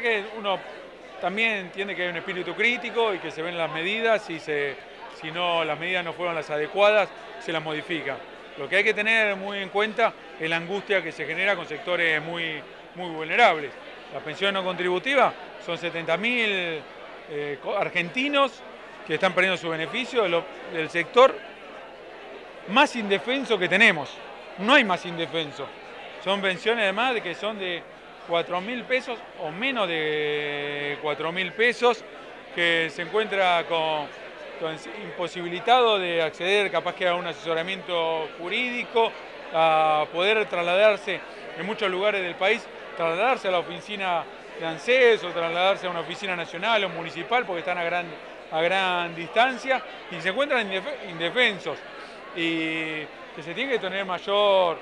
que uno también entiende que hay un espíritu crítico y que se ven las medidas y se, si no las medidas no fueron las adecuadas, se las modifica. Lo que hay que tener muy en cuenta es la angustia que se genera con sectores muy, muy vulnerables. La pensión no contributiva son 70.000 eh, argentinos que están perdiendo su beneficio del sector más indefenso que tenemos. No hay más indefenso. Son pensiones además de que son de 4 mil pesos o menos de 4 mil pesos, que se encuentra imposibilitado de acceder capaz que a un asesoramiento jurídico, a poder trasladarse en muchos lugares del país, trasladarse a la oficina de ANSES trasladarse a una oficina nacional o municipal porque están a gran, a gran distancia y se encuentran indefensos. Y que se tiene que tener mayor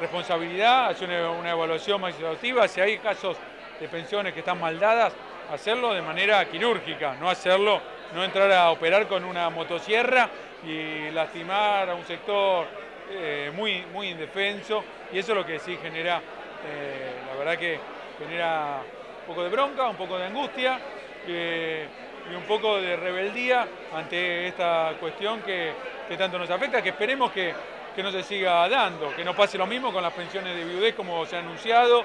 responsabilidad, hacer una, evaluación más exhaustiva, si hay casos de pensiones que están mal dadas, hacerlo de manera quirúrgica, no hacerlo, no entrar a operar con una motosierra y lastimar a un sector eh, muy, muy indefenso y eso es lo que sí genera, eh, la verdad que genera un poco de bronca, un poco de angustia y un poco de rebeldía ante esta cuestión que, que tanto nos afecta, que esperemos que que no se siga dando, que no pase lo mismo con las pensiones de viudez como se ha anunciado,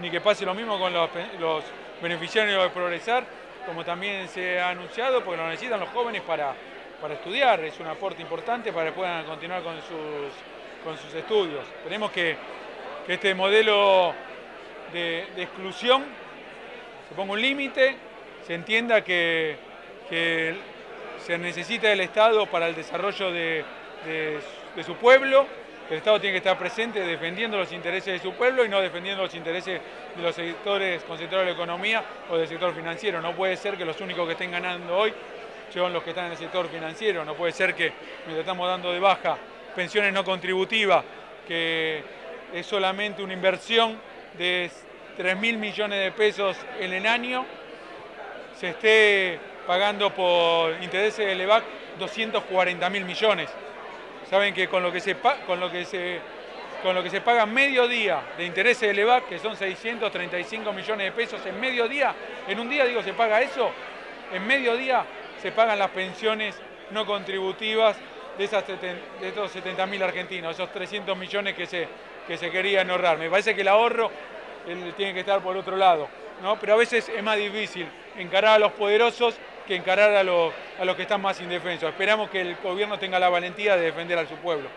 ni que pase lo mismo con los, beneficiarios de Progresar, como también se ha anunciado, porque lo necesitan los jóvenes para, para estudiar, es un aporte importante para que puedan continuar con sus, con sus estudios. Esperemos que, este modelo de, exclusión se ponga un límite, se entienda que, se necesita el Estado para el desarrollo de, de su pueblo, el Estado tiene que estar presente defendiendo los intereses de su pueblo y no defendiendo los intereses de los sectores concentrados de la economía o del sector financiero. No puede ser que los únicos que estén ganando hoy son los que están en el sector financiero. No puede ser que mientras estamos dando de baja pensiones no contributivas, que es solamente una inversión de 3 mil millones de pesos en el año, se esté pagando por intereses del EVAC 240 mil millones. Saben que con lo que se, con lo que se, con lo que se paga medio día de intereses del que son 635 millones de pesos en medio día, en un día digo se paga eso, en medio día se pagan las pensiones no contributivas de, esas de estos 70.000 argentinos, esos 300 millones que se, que se querían ahorrar. Me parece que el ahorro tiene que estar por otro lado, ¿no? pero a veces es más difícil encarar a los poderosos que encarar a, los, a los que están más indefensos. Esperamos que el gobierno tenga la valentía de defender a su pueblo.